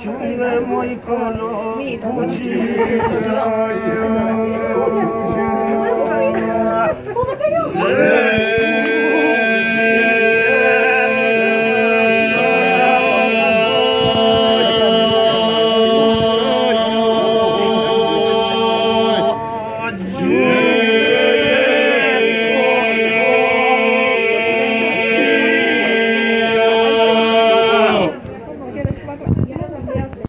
Chuva, moi kolo, chuva, chuva, chuva, chuva,